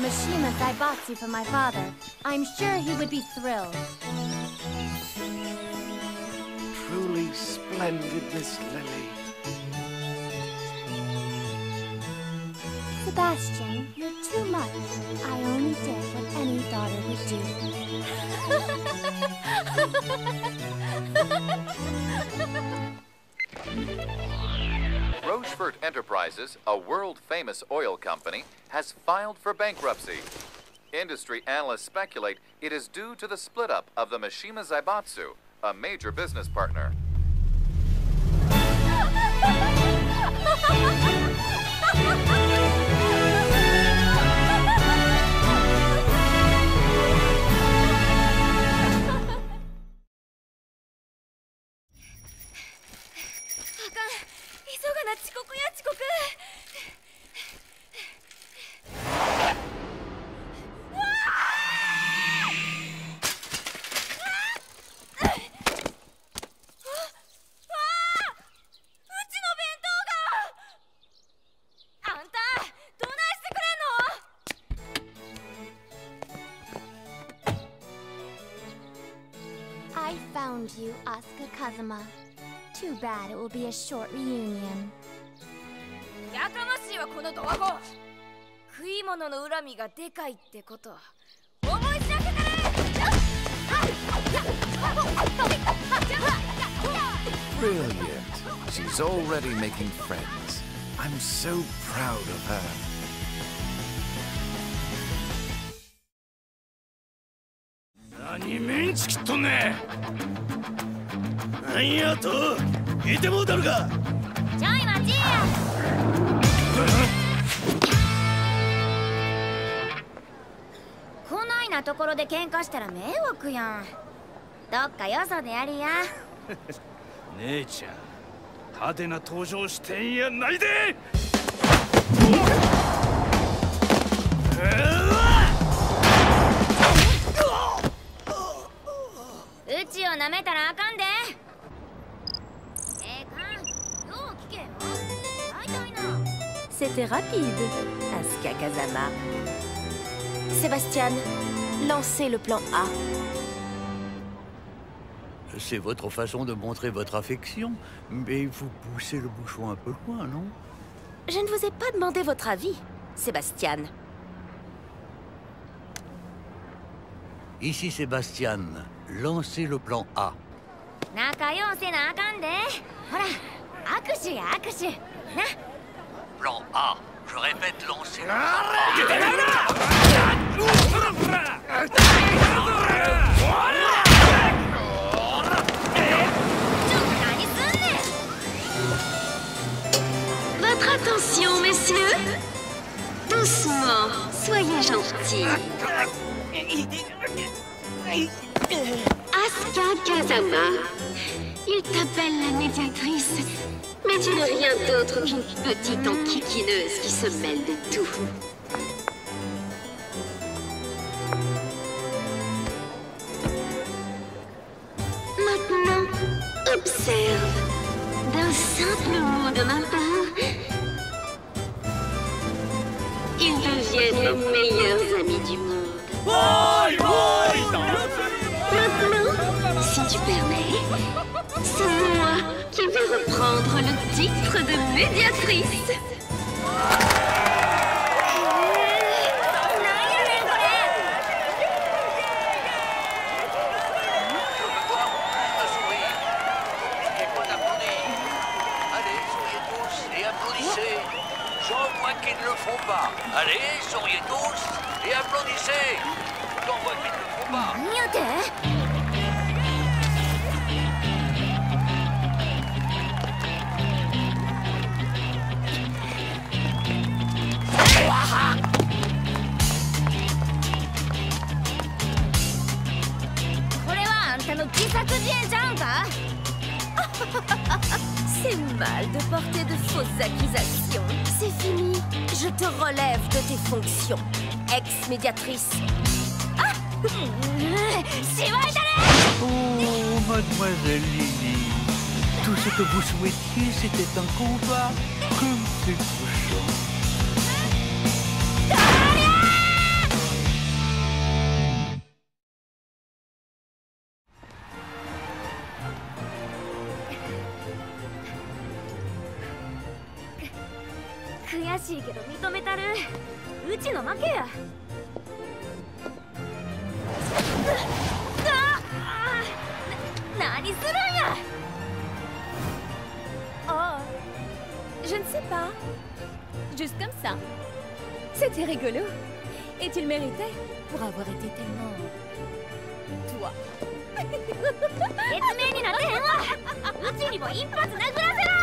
Mishima Zaibatsu for my father. I'm sure he would be thrilled. Truly splendid, Miss Lily. Sebastian, you're too much. I only did what any daughter would Enterprises, a world-famous oil company, has filed for bankruptcy. Industry analysts speculate it is due to the split-up of the Mishima Zaibatsu, a major business partner. you, Asuka Kazuma. Too bad it will be a short reunion. やかましいわこのドワゴ食い物の恨みがでかいってこと思い知らせたれ Brilliant. She's already making friends. I'm so proud of her. なんやといてもうたるか。ちょい待ち。こないなところで喧嘩したら迷惑やん。どっかよそでやりや。姉ちゃん派手な登場してんやないで。うちをなめたらあかん C'était rapide, Asuka Kazama. Sébastien, lancez le plan A. C'est votre façon de montrer votre affection, mais vous poussez le bouchon un peu loin, non? Je ne vous ai pas demandé votre avis, Sébastien. Ici Sébastien, lancez le plan A. Plan A. Je répète, lancez le Votre attention, messieurs Doucement, soyez gentils. Asuka Kazama. Il t'appelle la médiatrice, mais tu n'es rien d'autre qu'une petite enquiquineuse qui se mêle de tout. Maintenant, observe. D'un simple mot de ma part, ils deviennent les meilleurs amis du monde. Maintenant, Je vais reprendre le titre de médiatrice. Je veux voir au Allez, souriez tous et applaudissez. J'en vois qu'il ne le faut pas. Allez, souriez tous et applaudissez. J'en vois qu'il ne le faut pas. petit hein? sac C'est mal de porter de fausses accusations. C'est fini. Je te relève de tes fonctions, ex-médiatrice. Ah Oh, mademoiselle Lily, tout ce que vous souhaitiez, c'était un combat. Comme c'est couchant. 悔しいけど認めたるうちの負けやな何するんや Oh, je ne sais pas. Juste comme ça. C'était rigolo. Et tu le méritais pour avoir été tellement... Toi. 説明になってへんわうちにも一発殴らせ